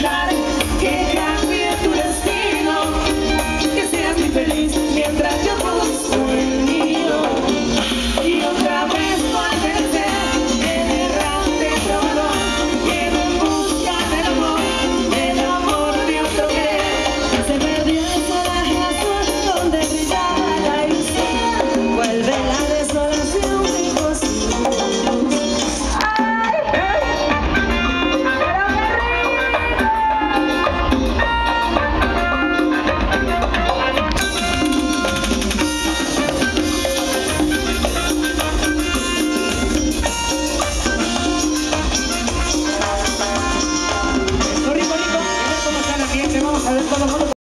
dejar que cambie tu destino, que seas muy feliz.